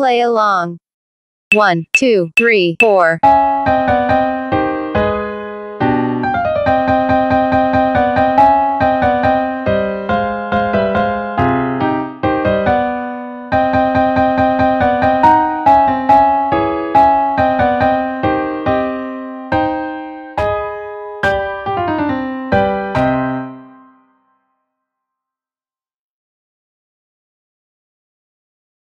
Play along. One, two, three, four.